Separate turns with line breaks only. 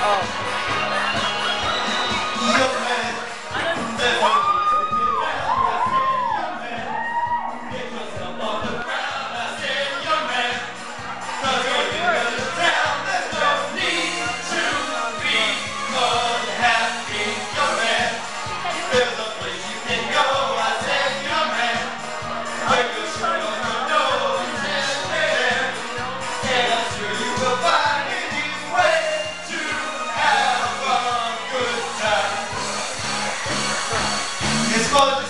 Young It's